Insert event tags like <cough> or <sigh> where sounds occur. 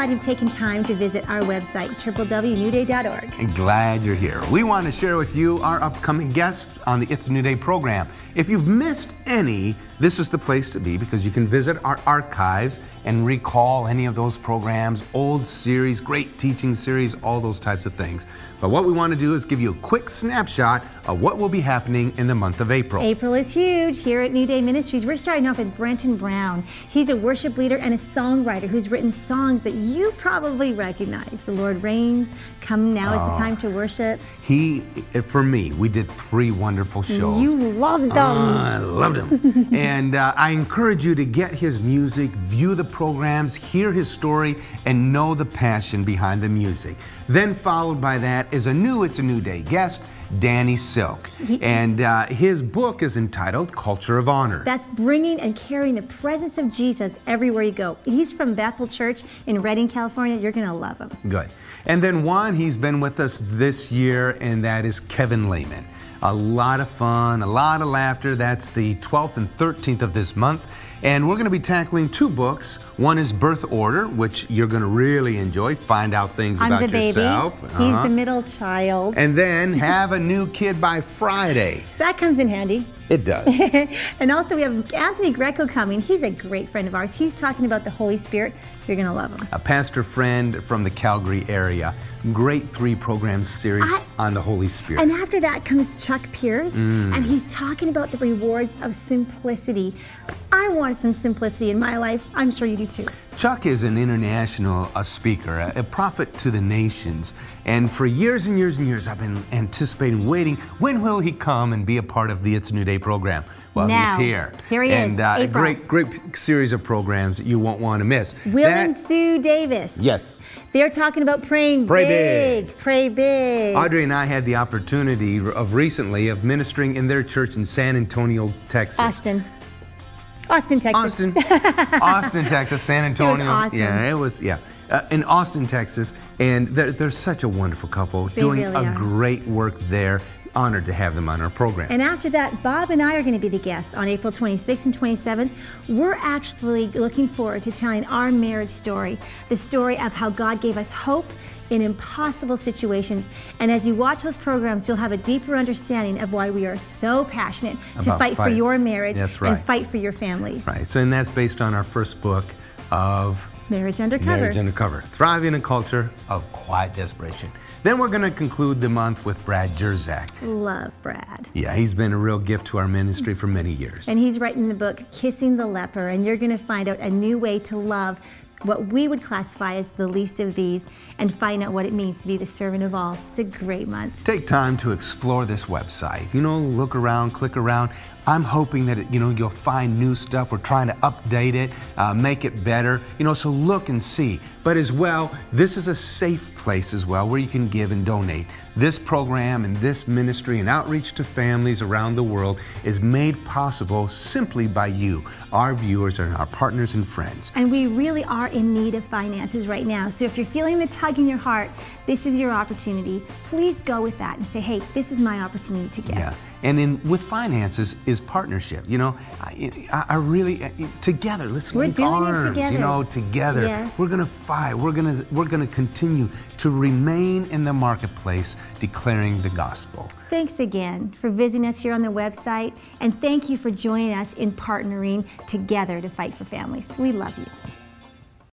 glad you've taken time to visit our website, www.newday.org. Glad you're here. We want to share with you our upcoming guests on the It's a New Day program. If you've missed any, this is the place to be because you can visit our archives and recall any of those programs, old series, great teaching series, all those types of things. But what we want to do is give you a quick snapshot of what will be happening in the month of April. April is huge here at New Day Ministries. We're starting off with Brenton Brown. He's a worship leader and a songwriter who's written songs that you probably recognize. The Lord reigns, Come Now is the Time to Worship. He, for me, we did three wonderful shows. You loved them. Uh, I loved them. <laughs> and uh, I encourage you to get his music, view the programs, hear his story, and know the passion behind the music. Then, followed by that, is a new It's a New Day guest. Danny Silk. <laughs> and uh, his book is entitled Culture of Honor. That's bringing and carrying the presence of Jesus everywhere you go. He's from Bethel Church in Redding, California. You're going to love him. Good. And then one, he's been with us this year, and that is Kevin Leman. A lot of fun, a lot of laughter. That's the 12th and 13th of this month. And we're going to be tackling two books. One is Birth Order, which you're going to really enjoy. Find out things I'm about the baby. yourself. He's Uh-huh. the middle child. And then have a new kid by Friday. that comes in handy. It does. <laughs> and also we have Anthony Greco coming. He's a great friend of ours. He's talking about the Holy Spirit. You're going to love him. a pastor friend from the Calgary area. Great three program series I- on the Holy Spirit. And after that comes Chuck Pierce, Mm. and he's talking about the rewards of simplicity. I want some simplicity in my life. I'm sure you do too. Chuck is an international uh, speaker, a, a prophet to the nations. And for years and years and years, I've been anticipating, waiting, when will he come and be a part of the It's a New Day program? Well, Now. he's here. Here he is, and, uh, a great, great series of programs that you won't want to miss. Will and Sue Davis. yes. They're talking about praying Pray big. big. Pray big. Audrey and I had the opportunity of recently of ministering in their church in San Antonio, Texas. Austin. Austin, Texas. Austin, <laughs> Austin, Texas, San Antonio. awesome. Yeah, it was. Yeah, uh, in Austin, Texas, and they're, they're such a wonderful couple They doing really a are. great work there. Honored to have them on our program. And after that, Bob and I are going to be the guests on April 26th and 27th. We're actually looking forward to telling our marriage story, the story of how God gave us hope in impossible situations. And as you watch those programs, you'll have a deeper understanding of why we are so passionate to About fight for your marriage right. and fight for your families. right. So, and that's based on our first book of Marriage Undercover. Marriage Undercover, thriving in a culture of quiet desperation. Then we're going to conclude the month with Brad Jersak. Love Brad. Yeah, he's been a real gift to our ministry for many years. And he's writing the book Kissing the Leper, and you're going to find out a new way to love what we would classify as the least of these and find out what it means to be the servant of all. It's a great month. Take time to explore this website. You know, look around, click around. I'm hoping that it, you know you'll find new stuff. We're trying to update it, uh, make it better. You know, so look and see. But as well, this is a safe place as well where you can give and donate. This program and this ministry and outreach to families around the world is made possible simply by you, our viewers and our partners and friends. And we really are in need of finances right now. So if you're feeling the tug in your heart, this is your opportunity. Please go with that and say, hey, this is my opportunity to give. Yeah, and in with finances is partnership. You know, I, I I really I- together. Let's We're link doing it together. You know, together Yes. we're gonna We're gonna we're gonna continue to remain in the marketplace, declaring the gospel. Thanks again for visiting us here on the website, and thank you for joining us in partnering together to fight for families. We love you.